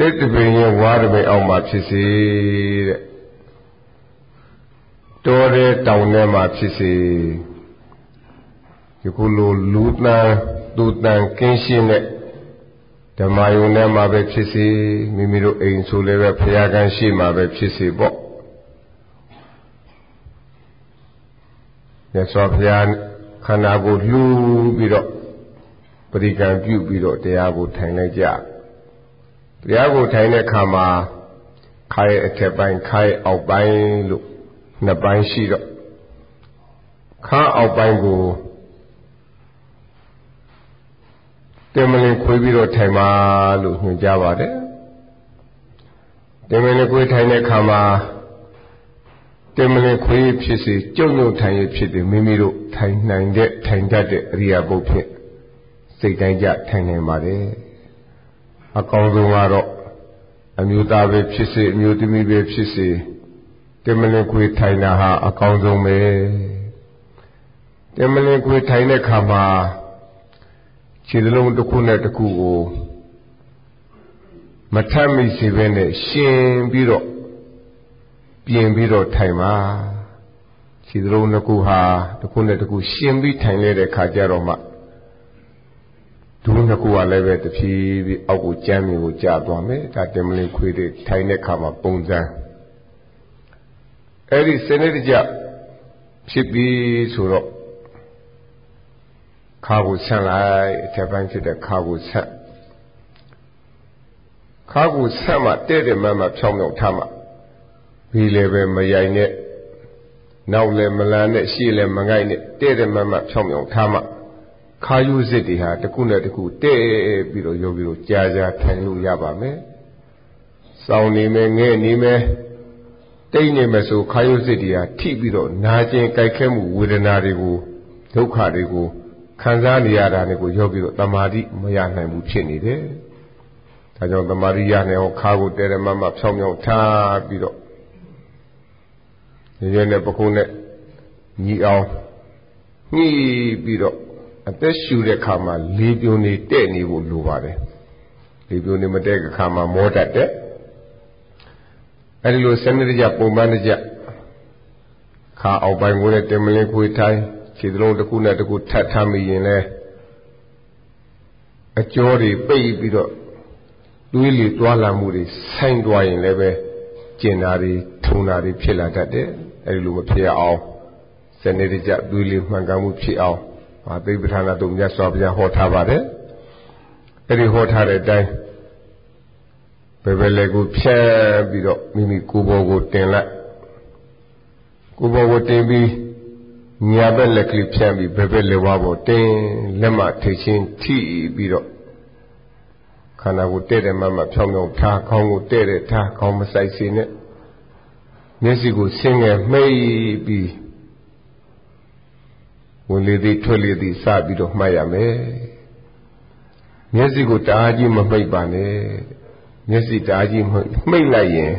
တစ်တပင်ရဲ့ဝါတပင်အောက်မှာဖြစ်စေတဲ့တောတဲ့တောင်ထဲမှာဖြစ်စေဒီကုလိုလူတန်သူတန်ကင်းရှင်းတဲ့ဓမ္မယုံထဲမှာပဲဖြစ်စေမိမိတို့အိမ်ဆိုလည်းပဲဖရာကန်းရှိမှာပဲဖြစ်စေပေါ့မြတ်စွာဘုရားခန္ဓာကိုလှူပြီးတော့ပရိကံပြုပြီးတော့တရားကိုထိုင်လိုက်ကြ တရားကိုထိုင်တဲ့အခါမှာခါရဲ့အထက်ပိုင်းခါရဲ့အောက်ပိုင်းလို့နှစ်ပိုင်းရှိတော့ခါအောက်ပိုင်းကိုတင်မလင်ခွေးပြီးတော့ထိုင်ပါလို့ညွှန်ကြားပါတယ်တင်မလင်ခွေးထိုင်တဲ့အခါမှာတင်မလင်ခွေးဖြစ်စေကြုံကြုံထိုင်ရဖြစ်တယ်မိမိတို့ထိုင်နိုင်တဲ့ထိုင်တတ်တဲ့အရိယာပုတ်ဖြစ်စိတ်တိုင်းကြထိုင်နိုင်ပါတယ် အကောင်းဆုံးကတော့အမျိုးသားပဲဖြစ်စေအမျိုးသမီးပဲဖြစ်စေတင်မလင်ခွေထိုင်တာဟာအကောင်းဆုံးပဲတင်မလင်ခွေထိုင်တဲ့ခါမှာခြေလုံးတစ်ခုနဲ့တစ်ခုကိုမထမ်းမိစေဘဲနဲ့ရှင်ပြီးတော့ပြင်ပြီးတော့ထိုင်ပါခြေလုံးနှစ်ခုဟာတစ်ခုနဲ့တစ်ခုရှင်ပြီးထိုင်လဲတဲ့ခါကျတော့မှ ဒုနှစ်ခုကလည်းပဲတဖြည်းဖြည်းအောက်ကိုကျမ်းမြေကိုကြာသွားမယ်ဒါတင်မလင်ခွေးတွေထိုင်တဲ့ခါမှာပုံစံအဲ့ဒီစနစ်တကျဖြစ်ပြီးဆိုတော့ခါကိုဆန့်လိုက်အထက်ပိုင်းဖြစ်တဲ့ခါကိုဆန့်ခါကိုဆန့်မှတဲ့တဲ့မမဖြောင်းဖြောင်းထားမှဘီလည်းပဲမရိုင်နဲ့နောက်လည်းမလန်နဲ့ရှေ့လည်းမငိုက်နဲ့တဲ့တဲ့မမဖြောင်းဖြောင်းထားမှ ခါယူစစ်တွေဟာတစ်ခုနဲ့တစ်ခုတဲ့ပြီးတော့ယောဂီတို့ကြာကြာထိုင်လို့ရပါမယ်။စောင်းနေမယ်ငဲ့နေမယ်တိတ်နေမယ်ဆိုခါယူစစ်တွေဟာထိပြီးတော့နာကျင်ကြိုက်ခဲမှုဝေဒနာတွေကိုဒုက္ခတွေကိုခံစားနေရတာတွေကိုယောဂီတို့တမာတိမရနိုင်ဘူးဖြစ်နေတယ်။ဒါကြောင့်တမာတိရနိုင်အောင်ခါကိုတဲတဲမမဖြောင်းဖြောင်းထားပြီးတော့ရရနဲ့ပကုန်းနဲ့ညီအောင်ညှိပြီးတော့ အသက်ရှူတဲ့ခါမှာလေပြုံနေတဲ့နေဖို့လိုပါတယ်လေပြုံနေမတဲ့ခါမှာမောတတ်တဲ့အဲဒီလိုစနစ်တကျပုံမှန်တကျခါအောက်ပိုင်းကိုလည်းတင်မလင်းခွေထိုင်းခြေသလုံးတစ်ခုနဲ့တစ်ခုထပ်ထားမိရင်လဲအကျော်တွေပိတ်ပြီးတော့တွေးလေတွာလာမှုတွေဆိုင်းသွားရင်လည်းပဲကျင်တာတွေထုံတာတွေဖြစ်လာတတ်တယ်အဲဒီလိုမဖြစ်အောင်စနစ်တကျတွေးလေမှန်ကန်မှုဖြစ်အောင် အာသိပဋ္ဌာနာတို့မြတ်စွာဘုရားဟောထားပါတယ်အဲ့ဒီဟောထားတဲ့အတိုင်းဘယ်ဘယ်လေကိုဖြတ်ပြီးတော့မိမိကိုယ်ပေါ်ကိုတင်လိုက်ကိုယ်ပေါ်ကိုတင်ပြီးညာဘက်လက်ကလေးဖြတ်ပြီးဘယ်ဘက်လေဝါပေါ်တင်လက်မထိချင်းထိပြီးတော့ခန္ဓာကိုတဲ့တဲ့မမဖြောင်းဖြောင်းထားခေါင်းကိုတဲ့တဲ့ထားခေါင်းမဆိုင်စေနဲ့မျက်စိကိုဆင်းငယ်မှိတ်ပြီး ဝင်လေသည်ထွက်လေသည်စပြီးတော့မှတ်ရမယ်မျက်စိကိုတအားကြီးမမှိတ်ပါနဲ့မျက်စိတအားကြီးမှိတ်လိုက်ရင်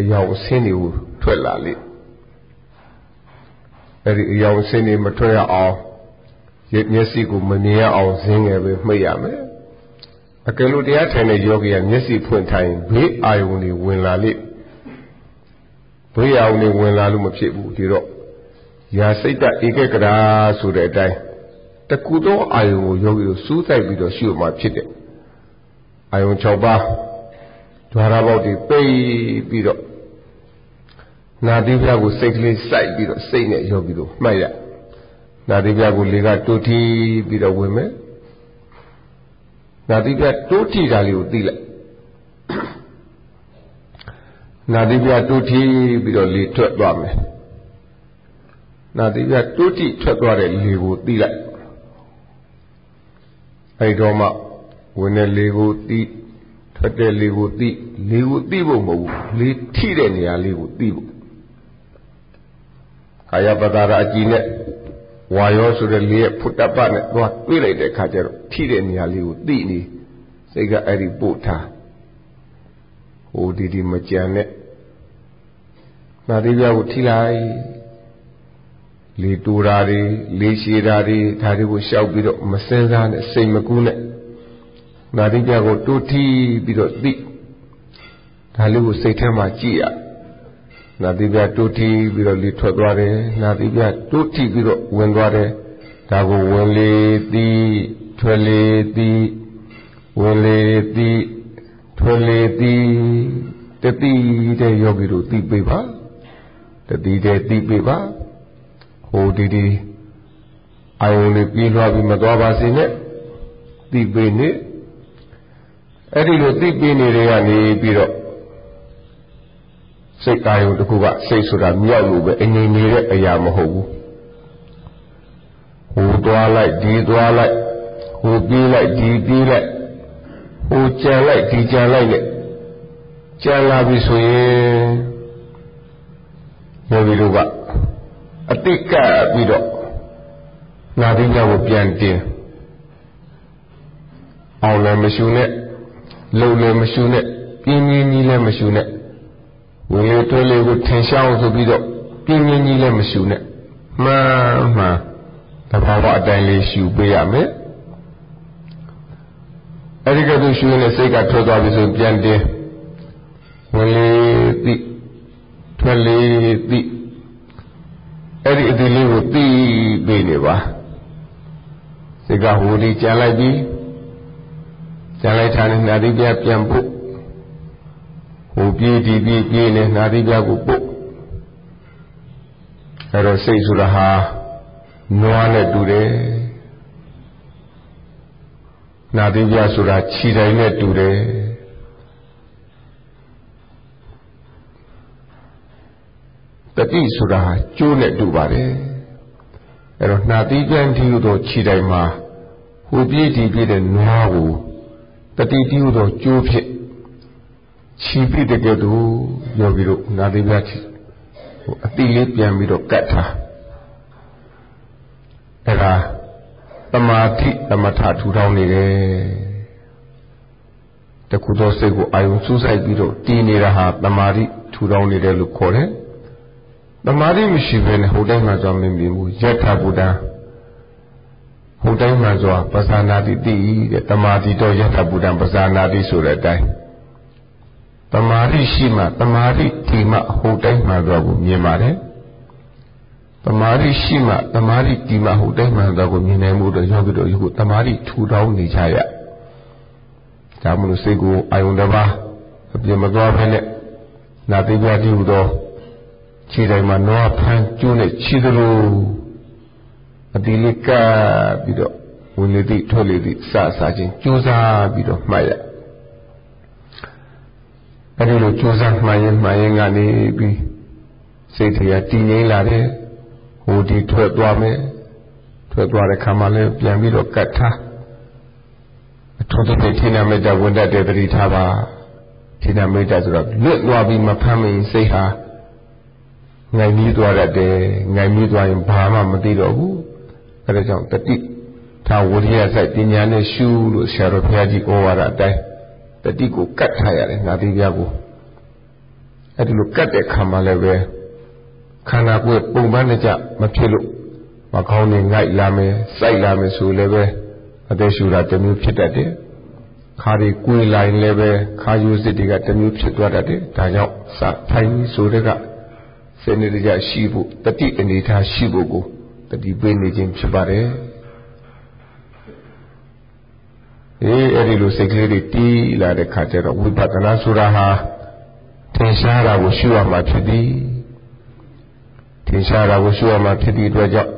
အယောင်အဆင်းတွေကိုထွက်လာလိမ့်အဲ့ဒီအယောင်အဆင်းတွေမထွက်ရအောင်မျက်စိကိုမမြင်ရအောင်ဇင်းငယ်ပဲမှိတ်ရမယ်အကယ်လို့တရားထိုင်တဲ့ယောဂီကမျက်စိဖွင့်ထိုင်ဘေးအာယုန်တွေဝင်လာလိမ့်ဘေးအာယုန်တွေဝင်လာလို့မဖြစ်ဘူးဒီတော့ ရာစိတ်တဧကဂရာဆိုတဲ့အတိုင်းတကူသောအာယုံကိုယောဂီတို့စူးစိုက်ပြီးတော့ရှုမှဖြစ်တယ်အာယုံ6ပါးဓာရပေါက်တွေပိတ်ပြီးတော့နာတိပြကိုစိတ်ကလေးစိုက်ပြီးတော့စိတ်နဲ့ယောဂီတို့မှတ်ရနာတိပြကိုလေကတိုးထီးပြီးတော့ဝင်မယ်နာတိပြတိုးထီးတာလေးကိုသိလိုက်နာတိပြတိုးထီးပြီးတော့လေထွက်သွားမယ် နာတိပြတိုးတိထွက်သွားတဲ့လေကိုသိလိုက်အဲဒီတော့မှဝင်တဲ့လေကိုသိထွက်တဲ့လေကိုသိလေကိုသိဖို့မဟုတ်ဘူးလေထိတဲ့နေရာလေးကိုသိဖို့ကာယပတာရအကြည့်နဲ့ဝါရောဆိုတဲ့လေရဲ့ဖုတ္တပနဲ့သွားတွေးလိုက်တဲ့အခါကျတော့ထိတဲ့နေရာလေးကိုသိနေစိတ်ကအဲ့ဒီပို့ထားဟိုဒီဒီမကြံနဲ့နာတိပြကိုထိလိုက် လေတူတာတွေလေရှည်တာတွေဒါတွေကိုရှောက်ပြီးတော့မစင်စားနဲ့စိတ်မကူးနဲ့နာတိပြကိုတိုးထီးပြီးတော့သိဒါလေးကိုစိတ်ထဲမှာကြည့်ရနာတိပြတိုးထီးပြီးတော့လေထွက်သွားတယ်နာတိပြတိုးထီးပြီးတော့ဝင်သွားတယ်ဒါကိုဝင်လေသိထွက်လေသိဝင်လေသိထွက်လေသိတတိတဲ့ယောဂီတို့သိပေပါတတိတဲ့သိပေပါ ဟိုဒီဒီအာယုန်လေးပြေးလွှားပြီးမသွားပါစေနဲ့သိပေနေအဲ့ဒီလိုသိပေနေတွေကနေပြီးတော့စိတ်အာယုန်တစ်ခုကစိတ်ဆိုတာမြောက်လို့ပဲအနေနေတဲ့အရာမဟုတ်ဘူးဟိုသွားလိုက်ဒီသွားလိုက်ဟိုပြေးလိုက်ဒီပြေးလိုက်ဟိုကြံလိုက်ဒီကြံလိုက်နဲ့ကြံလာပြီဆိုရင်ယောဂီတို့က အတိတ်ကပြီးတော့နာတိညကိုပြန်တင်အောင်လည်းမရှူနဲ့လုံလည်းမရှူနဲ့ပြင်းပြင်းကြီးလည်းမရှူနဲ့ဝင်လေတွဲလေးကိုထင်ရှားအောင်ဆိုပြီးတော့ပြင်းပြင်းကြီးလည်းမရှူနဲ့မှန်မှန်တဘာဝအတိုင်းလေးရှူပေးရမယ်အဲဒီကတည်းကရှူရင်စိတ်ကထွက်သွားပြီဆိုပြန်တင်ဝင်လေသိထွက်လေသိ အဲ့ဒီအတိလေးကိုသိပေးနေပါစိတ်ကဟိုဒီကြံလိုက်ပြီကြံလိုက်တာနဲ့နာတိပြပြန်ဖို့ဟိုပြေးဒီပြေးပြေးနဲ့နာတိပြကိုပို့အဲ့တော့စိတ်ဆိုတာဟာနွားနဲ့တူတယ်နာတိပြဆိုတာခြိတိုင်းနဲ့တူတယ် တတိဆိုတာကျိုးနဲ့တူပါတယ်အဲ့တော့နှာတိပြန်ထီဟုသောခြိတိုင်းမှာဟိုပြေးဒီပြေးတဲ့နွားကိုတတိတိဟုသောကျိုးဖြင့်ခြိပြီးတကယ်တော့ယောဂီတို့နှာတိပြန်ဟိုအတိလေးပြန်ပြီးတော့ကတ်ထားအဲ့ဒါတမာတိသမထထူထောင်းနေတယ်တခုသောစိတ်ကိုအာယုံစူးစိုက်ပြီးတော့တည်နေတာဟာတမာတိထူထောင်းနေတယ်လို့ခေါ်တယ် တမာတိမရှိဘဲနဲ့ဟိုတိုင်းမှာကြောင်းမမြင်ဘူးယထာဘုဒ္ဓဟိုတိုင်းမှာဆိုတာပဇာနာတိတိတဲ့တမာတိတော့ယထာဘုဒ္ဓပဇာနာတိဆိုတဲ့အတိုင်းတမာတိရှိမှတမာတိဒီမှဟိုတိုင်းမှာတော့ကိုမြင်ပါတယ်တမာတိရှိမှတမာတိဒီမှဟိုတိုင်းမှာတော့ကိုမြင်နိုင်မှုတော့ယောဂီတို့ယခုတမာတိထူထောင်းနေကြရဒါမလို့စိတ်ကိုအာယုန်တစ်ပါးအပြစ်မသွားဘဲနဲ့နာတိပြတိဟူသော ခြေတိုင်းမှာနွားဖန်းကျိုးနဲ့ခြေသလိုအတိလေးကပ်ပြီးတော့ဝင်လေသည့်ထွက်လေသည့်စစချင်းကြိုးစားပြီးတော့မှတ်ရအဲဒီလိုကြိုးစားမှတ်ရင်မှတ်ရင်ကနေပြီးစိတ်တွေကတည်ငြိမ်လာတယ်ဟိုဒီထွက်သွားမယ်ထွက်သွားတဲ့ခါမှလည်းပြန်ပြီးတော့ကတ်ထားအထောက်အပံ့ထိနာမေတ္တာဝန်တတ်တဲ့တတိထားပါထိနာမေတ္တာဆိုတော့လွတ်သွားပြီးမဖမ်းမရင်စိတ်ဟာ ငိုင်ပြီးသွားတတ်တယ်ငိုင်ပြီးသွားရင်ဘာမှမသိတော့ဘူးအဲဒါကြောင့်တတိသာဝရိယစိုက်ပညာနဲ့ရှုလို့ဆရာတော်ဘုရားကြီးဩဝါဒအတိုင်းတတိကိုကတ်ထားရတယ်ငါသိပြကိုအဲဒီလိုကတ်တဲ့ခါမှလည်းပဲခန္ဓာကိုယ်ပုံပန်းကြမဖြစ်လို့မကောင်းနေငိုက်လာမယ်စိုက်လာမယ်ဆိုလည်းပဲအသက်ရှူတာတစ်မျိုးဖြစ်တတ်တယ်ခါဒီကိုယ်လိုက်လည်းပဲခါယူစစ်တွေကတစ်မျိုးဖြစ်သွားတတ်တယ်ဒါကြောင့်စထိုင်ဆိုတဲ့က စနေတကြရှိဖို့တတိအနေထားရှိဖို့ကိုတတိပေးနေခြင်းဖြစ်ပါတယ်အေးအဲ့ဒီလိုစိတ်ကလေးတွေတီးလာတဲ့ခါကျတော့ဝိပဿနာဆိုတာဟာထင်ရှားတာကိုရှုရမှာဖြစ်သည်ထင်ရှားတာကိုရှုရမှာဖြစ်သည့်အတွက်ကြောင့်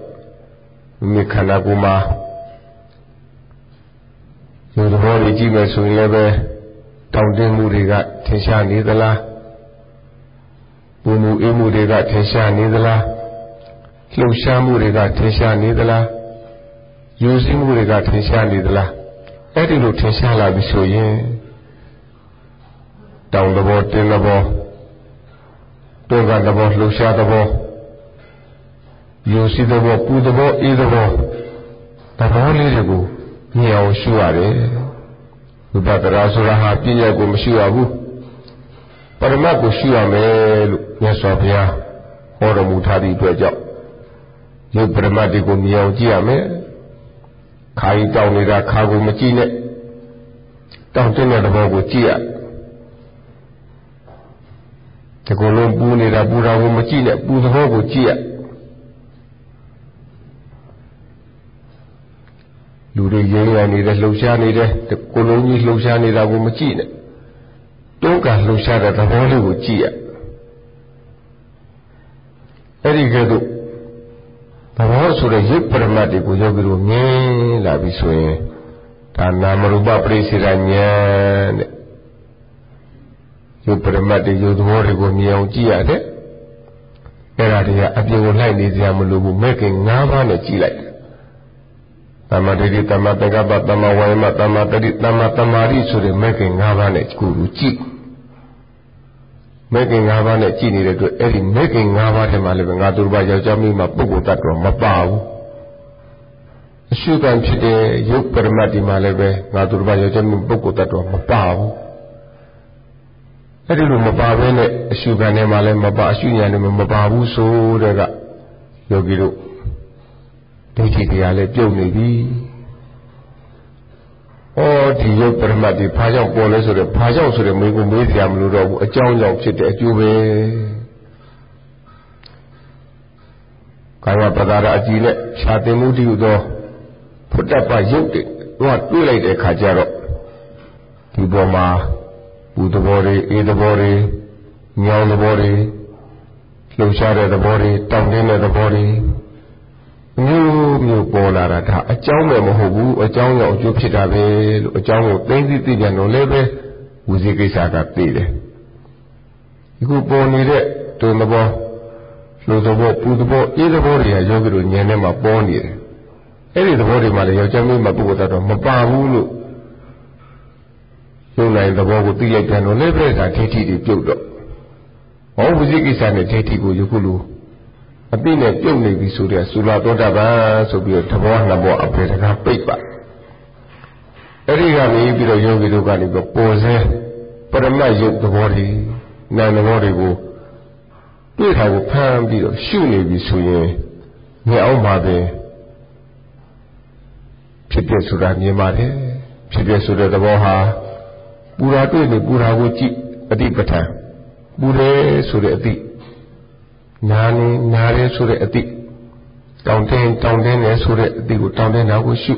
မိခန္ဓာကိုယ်မှာဒီသဘောတွေကြည့်မယ်ဆိုရင်လည်းပဲတောင့်တင်းမှုတွေကထင်ရှားနေသလား ပူမှုအေးမှုတွေကထင်ရှားနေသလားလှုပ်ရှားမှုတွေကထင်ရှားနေသလားယူစည်းမှုတွေကထင်ရှားနေသလားအဲ့ဒီလိုထင်ရှားလာပြီဆိုရင်တောင်သဘောတင်းသဘောတွန်းကသဘောလှုပ်ရှားသဘောယူစည်းသဘောပူသဘောအေးသဘောသဘောလေးတွေကိုမြင်အောင်ရှုရတယ်ဝိပဿနာဆိုတာဟာပြည့်ရကိုမရှိရဘူး ပရမတ်ကိုရှုရမယ်လို့မြတ်စွာဘုရားဟောတော်မူထားသည့်အတွက်ကြောင့်ဒီပရမတ်တွေကိုမြင်အောင်ကြည့်ရမယ်ခါကြီးတောင်းနေတာခါကိုမကြည့်နဲ့တောင့်တင်းတဲ့သဘောကိုကြည့်ရဒီကုလုံးပူနေတာပူတာကိုမကြည့်နဲ့ပူသဘောကိုကြည့်ရလူတွေရင်းရနေတယ်လှုပ်ရှားနေတယ်ကိုလုံးကြီးလှုပ်ရှားနေတာကိုမကြည့်နဲ့ တွန်းကန်လှုပ်ရှားတဲ့သဘောလေးကိုကြည့်ရအဲ့ဒီကဲ့သို့သဘောဆိုတဲ့ရုပ်ပရမတ်တွေကိုယောဂီတို့မြင်လာပြီဆိုရင်ဒါနာမရူပပရိစေရဉာဏ်တဲ့ရုပ်ပရမတ်တွေရုပ်သဘောတွေကိုမြင်အောင်ကြည့်ရတယ်အဲ့ဒါတွေကအပြင်ကိုလိုက်နေကြမလို့ဘူးမဲ့ခင်၅ပါးနဲ့ကြည့်လိုက် တမ္မာဒိဋ္ဌိတမ္မာသင်္ကပ္ပတမ္မာဝါယမတမ္မာတတိတမ္မာတမာတိဆိုတဲ့မဲ့ခင်၅ပါးနဲ့ကိုယ်ကိုကြည့်မဲ့ခင်၅ပါးနဲ့ကြည့်နေတဲ့အတွက်အဲ့ဒီမဲ့ခင်၅ပါးထဲမှာလည်းငါသူတစ်ပါးယောက်ျားမိန်းမပုဂ္ဂိုလ်တ attva မပါဘူးအရှုခံဖြစ်တဲ့ရုပ်ပရမတ်ဒီမှာလည်းပဲငါသူတစ်ပါးယောက်ျားမိန်းမပုဂ္ဂိုလ်တ attva မပါဘူးအဲ့ဒီလိုမပါဘဲနဲ့အရှုခံထဲမှာလည်းမပါအရှုညာထဲမှာမပါဘူးဆိုတဲ့ကယောဂီတို့ ဒိဋ္ဌိတရားလည်းပြုတ်နေပြီဩဒီရုပ်ပရမတ်ဒီဘာကြောင့်ပေါ်လဲဆိုတော့ဘာကြောင့်ဆိုတော့မေးကိုမေးစရာမလိုတော့ဘူးအကြောင်းကြောင့်ဖြစ်တဲ့အကျိုးပဲကာယပဒါရအကြည့်နဲ့ခြာတင်မှုတည်းဟူသောဖုတ္တပရုပ်တွေတော့တွေးလိုက်တဲ့ခါကျတော့ဒီပေါ်မှာပူသဘောတွေအေးသဘောတွေညောင်းသဘောတွေလှုပ်ရှားတဲ့သဘောတွေတောင့်တင်းတဲ့သဘောတွေ မျိုးမျိုးပေါ်လာတာဒါအကြောင်းပဲမဟုတ်ဘူးအကြောင်းကြောင့်အကျိုးဖြစ်တာပဲလို့အကြောင်းကိုသိသိသိကြတော့လည်းပဲဝစီကိစ္စကသိတယ်ဒီခုပေါ်နေတဲ့တုံသဘောလှုပ်သဘောပူသဘောအေးသဘောတွေကယောဂီတို့ဉာဏ်ထဲမှာပေါ်နေတယ်အဲ့ဒီသဘောတွေမှာလည်းယောက်ျားမင်းမပုဂ္ဂိုလ်တော့မပါဘူးလို့ယုံနိုင်သဘောကိုသိလိုက်တယ်တော့လည်းပဲဒါဒိဋ္ဌိတွေပြုတ်တော့ဟောဝစီကိစ္စနဲ့ဒိဋ္ဌိကိုယခုလို အပိနဲ့ပြုတ်နေပြီဆိုတဲ့သုလာသောတာပန်ဆိုပြီးတော့သဘောနှစ်ဘောအပေတကားပိတ်ပါအဲ့ဒီကနေပြီးတော့ယောဂီတို့ကနေပြီးပေါ်စဲပရမတ်ယုတ်သဘောတွေနာမ်သဘောတွေကိုတွေ့တာကိုဖမ်းပြီးတော့ရှုနေပြီဆိုရင်မြင်အောင်ပါပဲဖြစ်ဖြစ်ဆိုတာမြင်ပါတယ်ဖြစ်ဖြစ်ဆိုတဲ့သဘောဟာပူရာတွေ့နေပူရာကိုကြည့်အတိပဋ္ဌာန်ပူတယ်ဆိုတဲ့အတိ နာနေနာရဲဆိုတဲ့အတိတောင်းတင်းတောင်းတင်းနေဆိုတဲ့အတိကိုတောင်းတင်းတာကိုရှု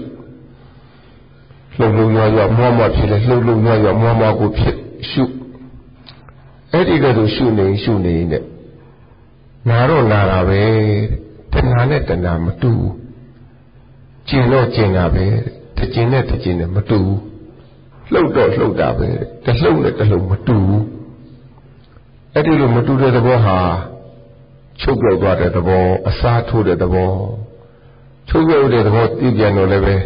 လှုပ်လှုပ်ရွရွမောမောဖြစ်လေလှုပ်လှုပ်ရွရွမောမောကိုဖြစ်ရှုအဲ့ဒီကဲ့သို့ရှုနေရှုနေနဲ့နာတော့နာတာပဲတဏှာနဲ့တဏှာမတူဘူးကျင်တော့ကျင်တာပဲတကျင်နဲ့တကျင်နဲ့မတူဘူးလှုပ်တော့လှုပ်တာပဲတလှုပ်နဲ့တလှုပ်မတူဘူးအဲ့ဒီလိုမတူတဲ့သဘောဟာ ချုပ်ပြောက်သွားတဲ့သဘောအစားထိုးတဲ့သဘောချုပ်ပြောက်တဲ့သဘောသိပြန်တော့လည်းပဲ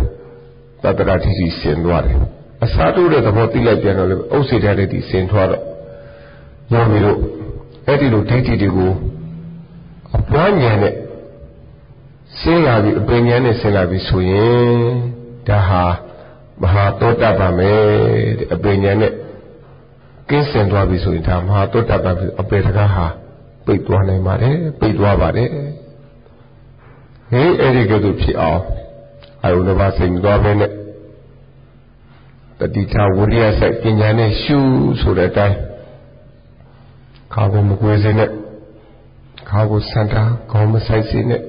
သတ္တရာတိစီဆင်သွားတယ်အစားထိုးတဲ့သဘောသိလိုက်ပြန်တော့လည်းဥစ္စေတရတိဆင်သွားတော့ညောမီတို့အဲ့ဒီလိုဒိဋ္ဌိတွေကိုအပွားဉာဏ်နဲ့ဆင်းလာပြီးအပင်ဉာဏ်နဲ့ဆင်းလာပြီးဆိုရင်ဒါဟာမဟာတောတပံပဲတဲ့အပင်ဉာဏ်နဲ့ကင်းစင်သွားပြီဆိုရင်ဒါမဟာတောတပံအပေတကားဟာ ပိတ်သွားနိုင်ပါတယ်ပိတ်သွားပါတယ်ဟေးအဲ့ဒီကဲ့သို့ဖြစ်အောင်အယုံတစ်ပါးစိတ်မသွားဘဲနဲ့တတိထဝိရိယစိုက်ပညာနဲ့ရှုဆိုတဲ့အတိုင်းခါကိုမကွေးစေနဲ့ခါကိုစန္တာခေါင်းမဆိုင်စေနဲ့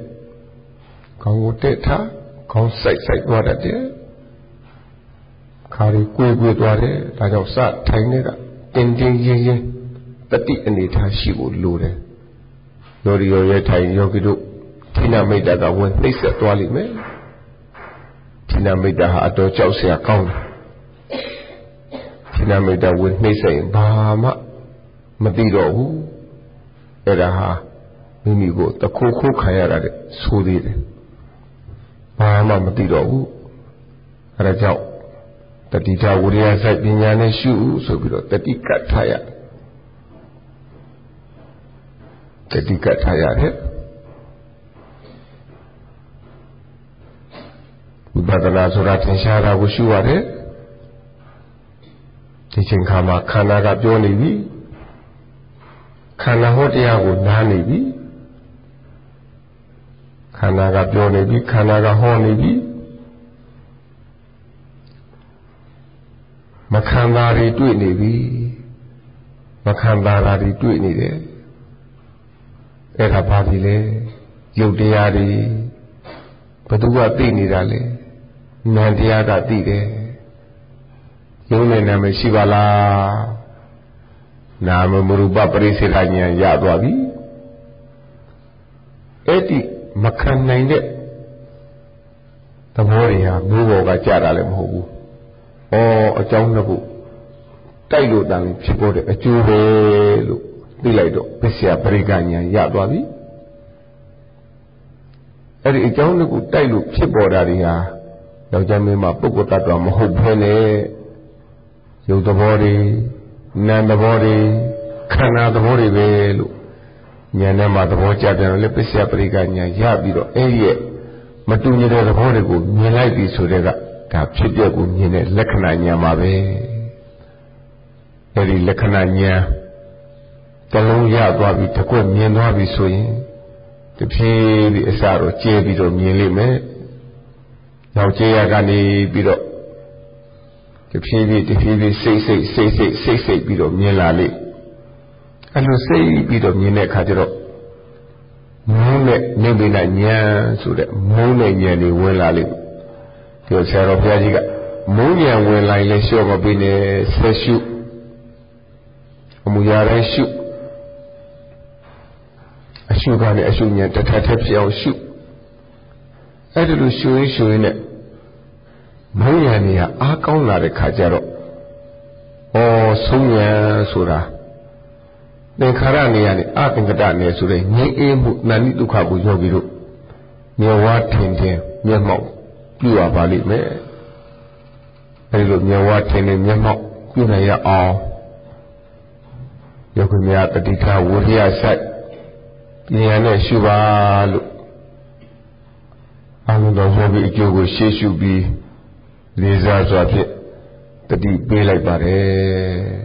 ခေါင်းကိုတက်ထားခေါင်းဆိုင်ဆိုင်သွားတတ်တယ်ခါရီကွေးကွေးသွားတယ်ဒါကြောင့်စထိုင်နေတာတင်းတင်းရင်းရင်း တတိအနေထားရှိဖို့လိုတယ်ယောရီယောရဲထိုင်ယောဂီတို့ဌိနမိတ်တာကဝင်နှိမ့်ဆက်သွားလိမ့်မယ်ဌိနမိတ်တာဟာအတော်ကြောက်စရာကောင်းတယ်ဌိနမိတ်တာဝင်နှိမ့်ဆက်ရင်ဘာမှမသိတော့ဘူးအဲ့ဒါဟာမိမိကိုတခိုးခိုးခံရတာတဲ့ဆိုသေးတယ်ဘာမှမသိတော့ဘူးအဲ့ဒါကြောင့်တတိထဝိရိယစိုက်ပညာနဲ့ရှုဆိုပြီးတော့တတိကတ်ထားရ တတိကထားရတယ်ဝိပဿနာဆိုတာသင်ရှားတာကိုရှုရတယ်ဒီချိန်ခါမှာခန္ဓာကပြောနေပြီခန္ဓာဟောတရားကိုနားနေပြီခန္ဓာကပြောနေပြီခန္ဓာကဟောနေပြီမခံတာတွေတွေ့နေပြီမခံတာတာတွေတွေ့နေတယ် အဲ့ဒါဘာပြီလဲရုပ်တရားတွေဘသူကသိနေတာလဲနာမ်တရားကသိတယ်ရုပ်နဲ့နာမည်ရှိပါလားနာမမရူပပရိစ္ဆေဒဉာဏ်ရသွားပြီအဲ့ဒီမခံနိုင်တဲ့သဘောတွေဟာဘိုးဘော်ကကြာတာလည်းမဟုတ်ဘူး။အော်အကြောင်းတစ်ခုတိုက်လို့တန်ဖြစ်ပေါ်တဲ့အကျိုးပဲလို့ သိလိုက်တော့ပစ္စယပရိကညာရသွားပြီ။အဲ့ဒီအကြောင်းတစ်ခုတိုက်လို့ဖြစ်ပေါ်တာတွေဟာယောက်ျားမင်းမပုဂ္ဂိုလ်တ attva မဟုတ်ဘဲနဲ့ရုပ်သဘောတွေနာမ်သဘောတွေခန္ဓာသဘောတွေပဲလို့ဉာဏ်နဲ့မှသဘောကျတယ်လည်းပစ္စယပရိကညာရပြီးတော့အဲ့ဒီရဲ့မတူညီတဲ့သဘောတွေကိုမြင်လိုက်ပြီဆိုတဲ့ကဒါဖြစ်ပျက်ကိုမြင်တဲ့လက္ခဏာဉာဏ်ပါပဲအဲ့ဒီလက္ခဏာဉာဏ် တလုံးရသွားပြီတကွက်မြင်သွားပြီဆိုရင်တဖြည်းဖြည်းအစတော့ကျဲပြီးတော့မြင်လိမ့်မယ်နောက်ကျဲရကနေပြီးတော့တဖြည်းဖြည်းတဖြည်းဖြည်းစိတ်စိတ်စိတ်စိတ်စိတ်စိတ်ပြီးတော့မြင်လာလိမ့်အဲ့လိုစိတ်ပြီးတော့မြင်တဲ့အခါကျတော့မုန်းတဲ့နိဗ္ဗာန်ဉာဏ်ဆိုတဲ့မုန်းတဲ့ဉာဏ်တွေဝင်လာလိမ့်ဒီဆရာတော်ဘုရားကြီးကမုန်းဉာဏ်ဝင်လာရင်လည်းရှော့မပေးနဲ့ဆက်ရှုအမှုရာတိုင်းရှုအ ရှုကလည်းအရှုဉာဏ်တစ်ထပ်ထပ်ဖြစ်အောင်ရှုအဲ့ဒီလိုရှုရင်းရှုရင်းနဲ့မုန်းဉာဏ်တွေကအားကောင်းလာတဲ့ခါကျတော့ဩဆုံးဉာဏ်ဆိုတာသင်္ခါရနေရနဲ့အသင်္ကတနေဆိုတဲ့ငြိမ်းအေးမှုနာနိဒုက္ခကိုယောဂီတို့မျက်ဝါးထင်ထင်မျက်မှောက်ပြုရပါလိမ့်မယ်အဲဒီလိုမျက်ဝါးထင်ထင်မျက်မှောက်ပြုနိုင်ရအောင်ယောဂီများတတိထားဝိရိယဆိုင် ဉာဏ်နဲ့ရှုပါလို့အလုံးတော်ယောဂီအကျိုးကိုရှေ့ရှုပြီးလေးစားစွာဖြင့်တတိပေးလိုက်ပါတယ်